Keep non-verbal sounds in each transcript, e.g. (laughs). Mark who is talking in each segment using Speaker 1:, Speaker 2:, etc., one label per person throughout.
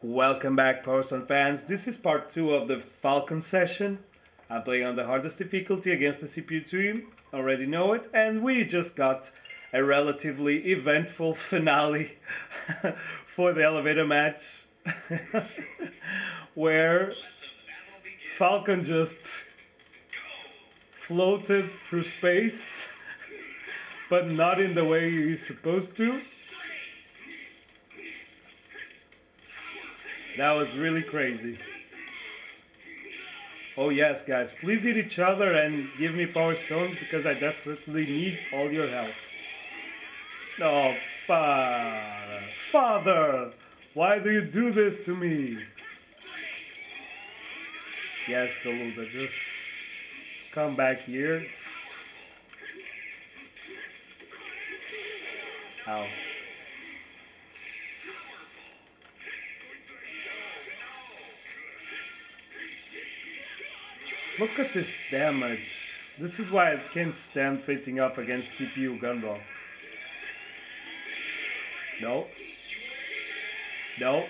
Speaker 1: Welcome back, Power fans. This is part 2 of the Falcon session. I'm playing on the hardest difficulty against the CPU team, already know it, and we just got a relatively eventful finale (laughs) for the elevator match (laughs) where Falcon just floated through space, (laughs) but not in the way he's supposed to. That was really crazy. Oh yes, guys, please eat each other and give me power stones because I desperately need all your help. No, father, father, why do you do this to me? Yes, Galuda, just come back here. Ouch. Look at this damage. This is why I can't stand facing up against CPU Gunrock. No. No.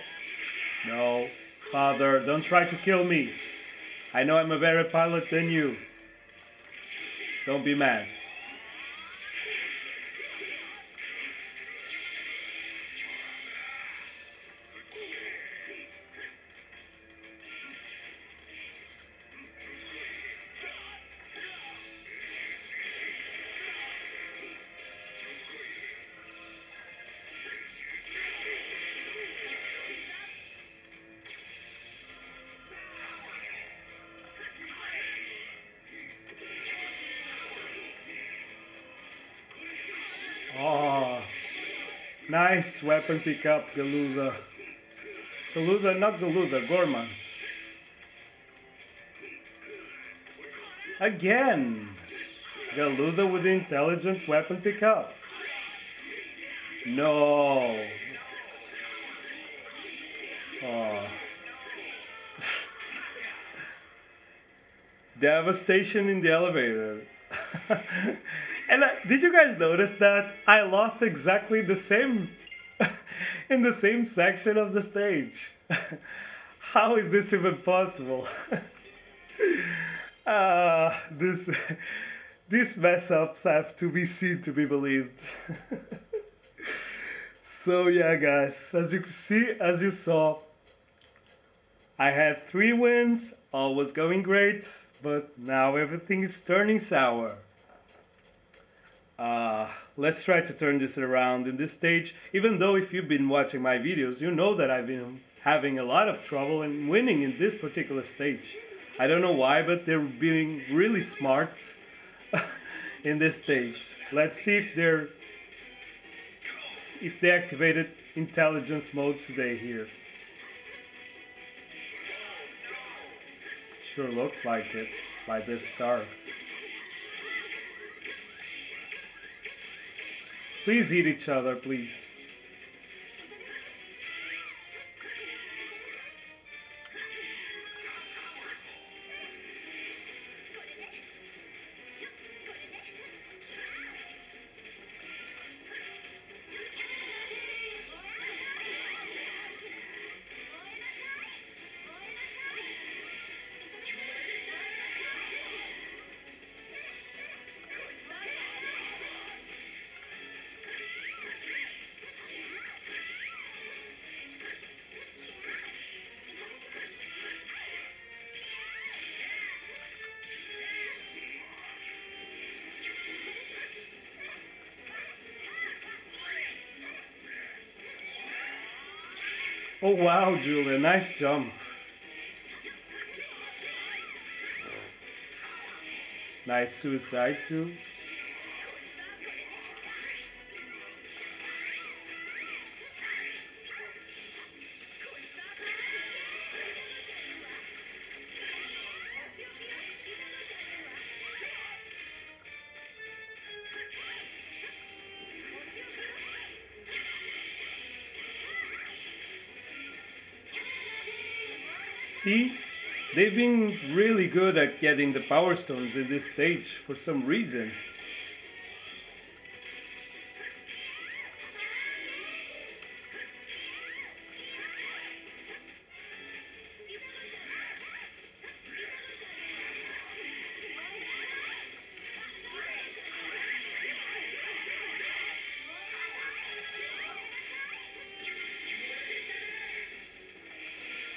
Speaker 1: No. Father, don't try to kill me. I know I'm a better pilot than you. Don't be mad. Nice weapon pickup, Galuda. Galuda, not Galuda, Gourmand. Again, Galuda with intelligent weapon pickup. No. Oh. (laughs) Devastation in the elevator. (laughs) And uh, did you guys notice that I lost exactly the same (laughs) in the same section of the stage? (laughs) How is this even possible? (laughs) uh, this these mess ups have to be seen to be believed. so yeah, guys, as you see, as you saw, I had three wins. All was going great, but now everything is turning sour. Uh, let's try to turn this around in this stage. Even though if you've been watching my videos, you know that I've been having a lot of trouble in winning in this particular stage. I don't know why, but they're being really smart (laughs) in this stage. Let's see if they're if they activated intelligence mode today here. Sure looks like it by this start. Please eat each other, please. Oh wow, Julia, nice jump. Nice suicide too. They've been really good at getting the power stones in this stage for some reason.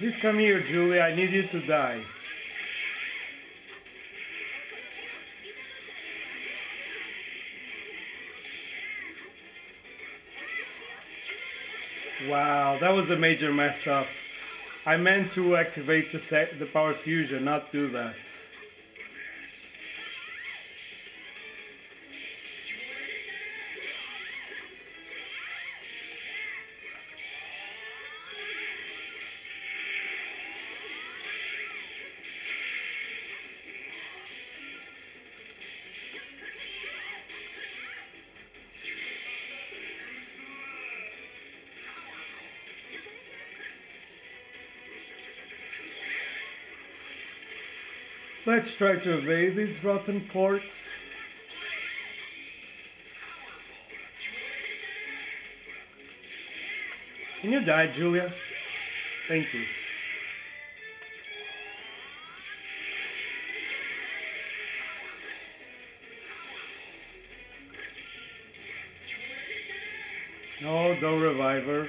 Speaker 1: Please come here, Julie. I need you to die. Wow, that was a major mess up. I meant to activate the, the power fusion, not do that. Let's try to evade these rotten ports. Can you die, Julia? Thank you. No, don't revive her.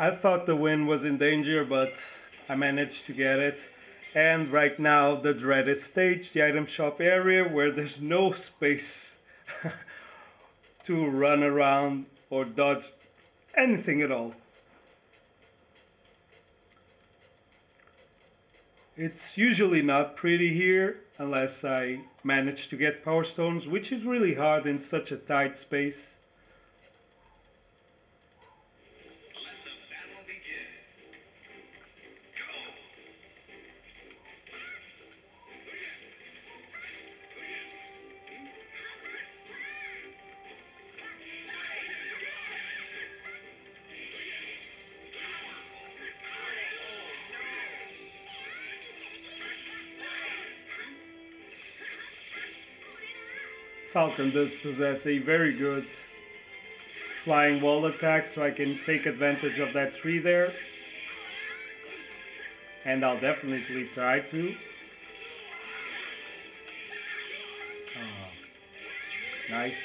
Speaker 1: I thought the win was in danger, but I managed to get it. And right now, the dreaded stage, the item shop area, where there's no space (laughs) to run around or dodge anything at all. It's usually not pretty here unless I manage to get power stones, which is really hard in such a tight space. Falcon does possess a very good flying wall attack, so I can take advantage of that tree there. And I'll definitely try to. Oh, nice.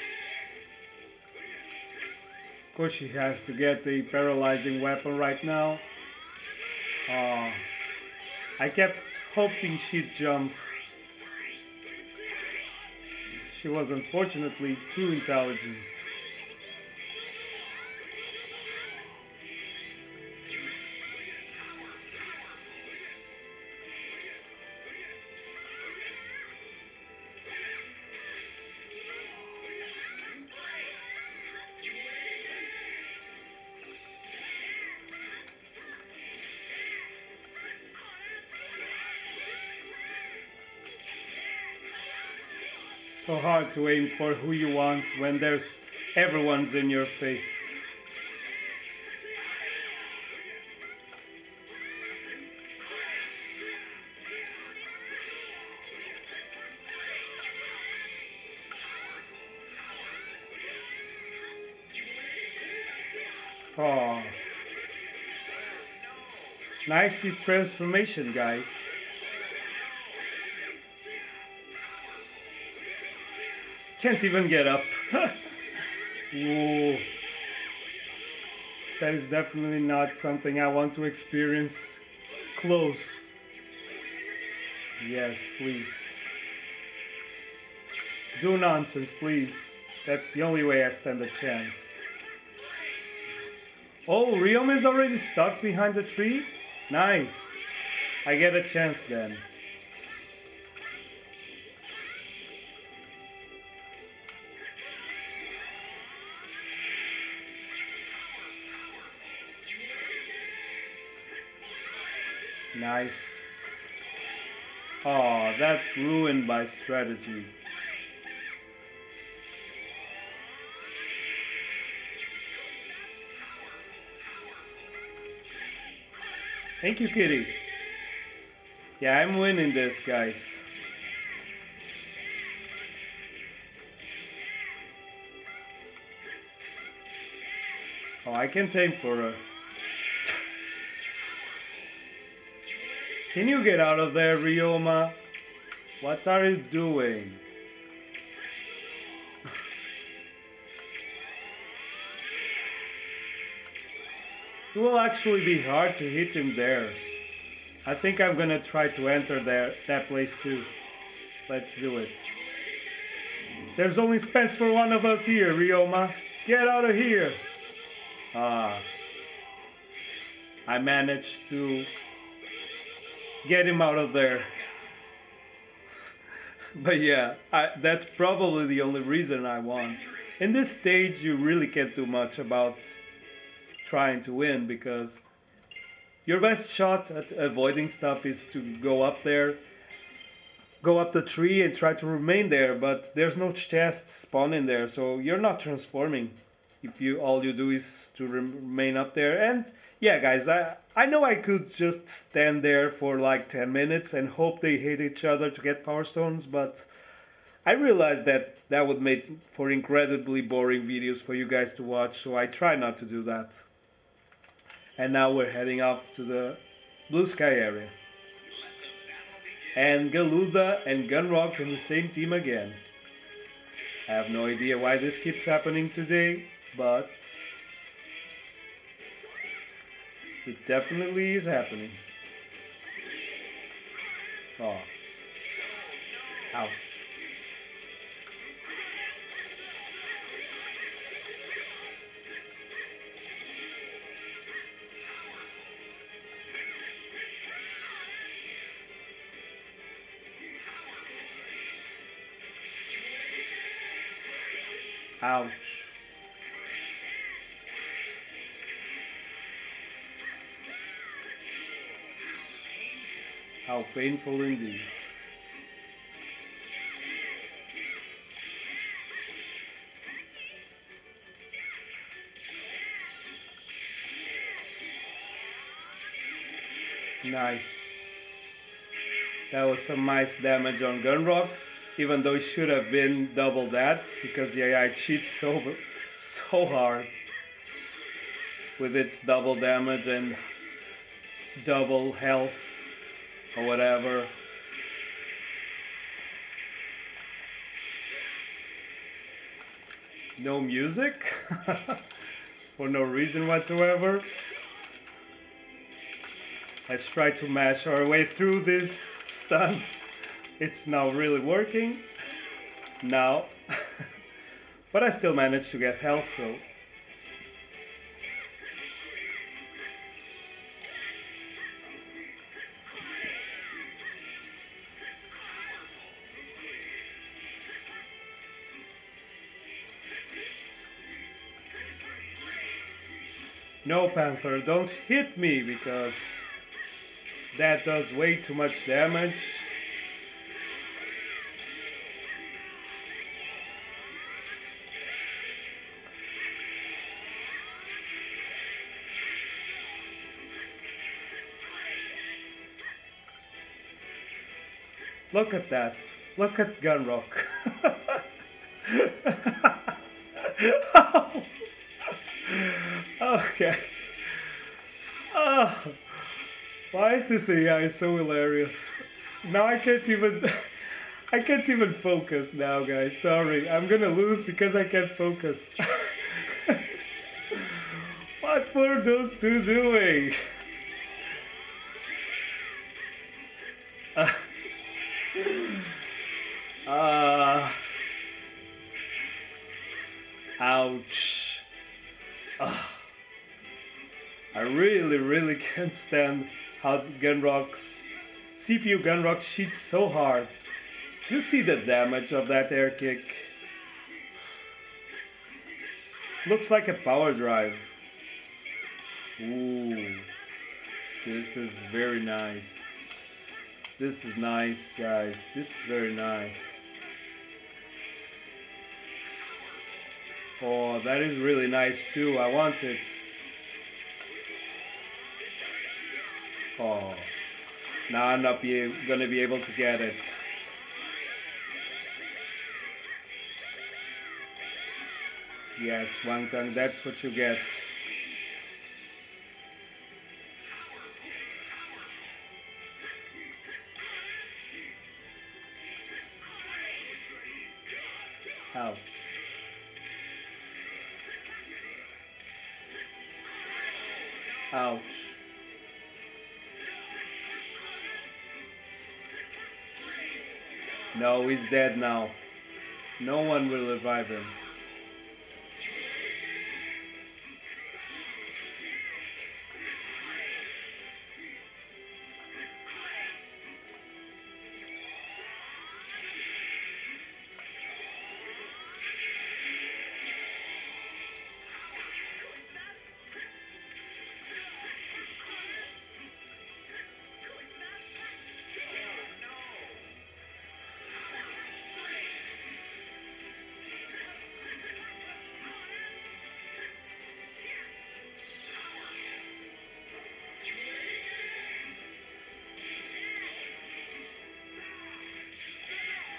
Speaker 1: Of course she has to get a paralyzing weapon right now. Oh, I kept hoping she'd jump she was unfortunately too intelligent. So hard to aim for who you want when there's everyone's in your face. Oh. Nice transformation, guys. Can't even get up. (laughs) Whoa. That is definitely not something I want to experience close. Yes, please. Do nonsense, please. That's the only way I stand a chance. Oh, Ryoma is already stuck behind the tree? Nice. I get a chance then. Nice. Oh, that ruined my strategy. Thank you, kitty. Yeah, I'm winning this, guys. Oh, I can tame for her. Can you get out of there, Ryoma? What are you doing? It will actually be hard to hit him there. I think I'm gonna try to enter there that place too. Let's do it. There's only space for one of us here, Ryoma. Get out of here! Ah. I managed to get him out of there. but yeah, I, that's probably the only reason I won. In this stage, you really can't do much about trying to win because your best shot at avoiding stuff is to go up there, go up the tree and try to remain there, but there's no chest spawning there, so you're not transforming if you all you do is to remain up there and yeah guys I, I know I could just stand there for like 10 minutes and hope they hit each other to get power stones but I realized that that would make for incredibly boring videos for you guys to watch so I try not to do that. And now we're heading off to the blue sky area. And Galuda and Gunrock in the same team again. I have no idea why this keeps happening today but it definitely is happening. Oh. Ouch. Ouch. How painful indeed. Nice. That was some nice damage on Gunrock, even though it should have been double that, because the AI cheats so, so hard with its double damage and double health or whatever. No music (laughs) for no reason whatsoever. Let's try to mash our way through this stun. It's now really working. Now. (laughs) but I still managed to get health, so No, Panther, don't hit me because that does way too much damage. Look at that. Look at Gunrock. (laughs) (laughs) Okay. Oh, why is this AI so hilarious? Now I can't even... (laughs) I can't even focus now, guys. Sorry. I'm gonna lose because I can't focus. (laughs) what were those two doing? Really can't stand how Gunrock's CPU Gunrock cheats so hard. You see the damage of that air kick? Looks like a power drive. Ooh, this is very nice. This is nice, guys. This is very nice. Oh, that is really nice too. I want it. Oh. Now I'm not be, gonna be able to get it. Yes, Wangtang, that's what you get. Ouch. Ouch. No, he's dead now. No one will revive him.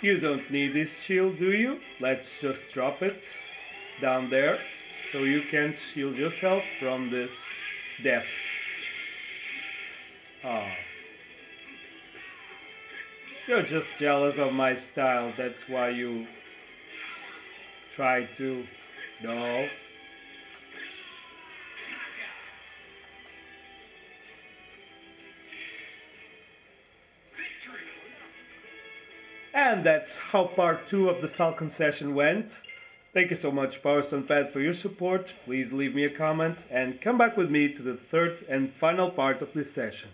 Speaker 1: You don't need this shield, do you? Let's just drop it down there so you can shield yourself from this death. Oh. You're just jealous of my style, that's why you try to... No. And that's how part 2 of the Falcon session went. Thank you so much Power Stone fans for your support. Please leave me a comment and come back with me to the third and final part of this session.